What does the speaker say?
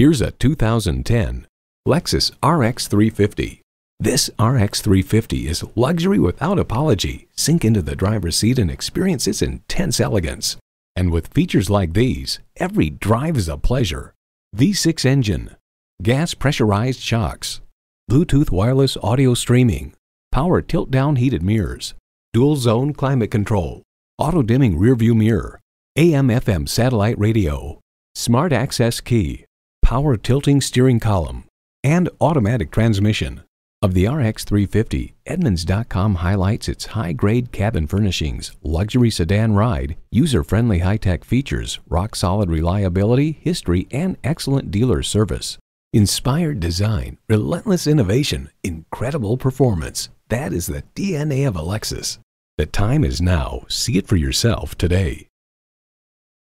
Here's a 2010 Lexus RX 350. This RX 350 is luxury without apology. Sink into the driver's seat and experience its intense elegance. And with features like these, every drive is a pleasure. V6 engine, gas pressurized shocks, Bluetooth wireless audio streaming, power tilt down heated mirrors, dual zone climate control, auto dimming rearview mirror, AM FM satellite radio, smart access key, power tilting steering column, and automatic transmission. Of the RX 350, Edmunds.com highlights its high grade cabin furnishings, luxury sedan ride, user friendly high tech features, rock solid reliability, history, and excellent dealer service. Inspired design, relentless innovation, incredible performance. That is the DNA of a Lexus. The time is now. See it for yourself today.